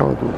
ಹೌದು.